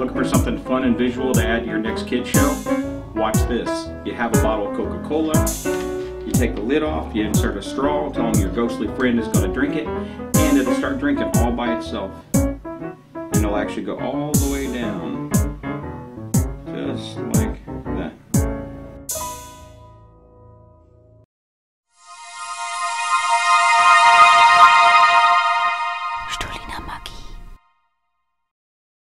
Looking for something fun and visual to add to your next kid show? Watch this. You have a bottle of Coca-Cola, you take the lid off, you insert a straw, tell them your ghostly friend is going to drink it, and it'll start drinking all by itself. And it'll actually go all the way down. Just like